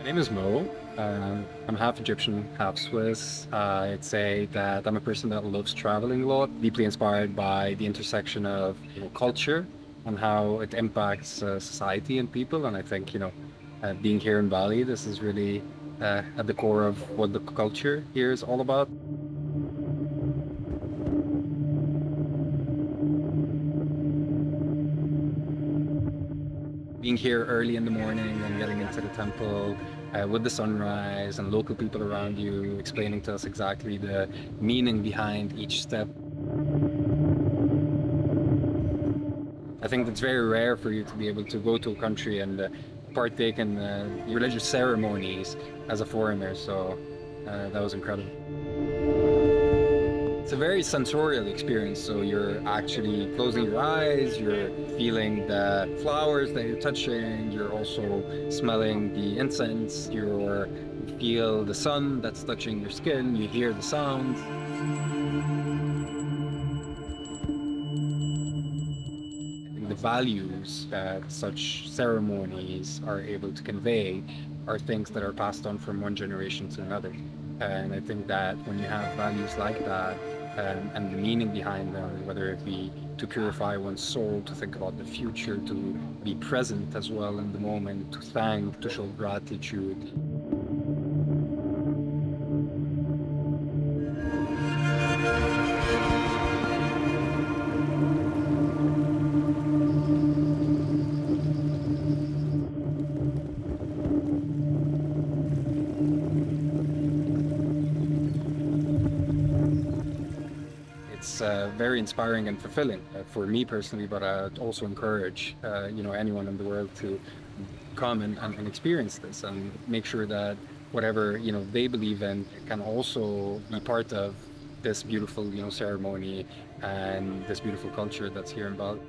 My name is Mo. Um, I'm half Egyptian, half Swiss. Uh, I'd say that I'm a person that loves traveling a lot, deeply inspired by the intersection of you know, culture and how it impacts uh, society and people. And I think, you know, uh, being here in Bali, this is really uh, at the core of what the culture here is all about. Being here early in the morning and getting into the temple uh, with the sunrise and local people around you explaining to us exactly the meaning behind each step. I think it's very rare for you to be able to go to a country and uh, partake in uh, religious ceremonies as a foreigner, so uh, that was incredible. It's a very sensorial experience. So you're actually closing your eyes, you're feeling the flowers that you're touching, you're also smelling the incense, you're, you feel the sun that's touching your skin, you hear the sounds. The values that such ceremonies are able to convey are things that are passed on from one generation to another. And I think that when you have values like that, um, and the meaning behind them, whether it be to purify one's soul, to think about the future, to be present as well in the moment, to thank, to show gratitude. It's uh, very inspiring and fulfilling uh, for me personally, but I'd also encourage uh, you know anyone in the world to come and, and, and, experience this and make sure that whatever you know they believe in can also be part of this beautiful you know ceremony and this beautiful culture that's here in Bali.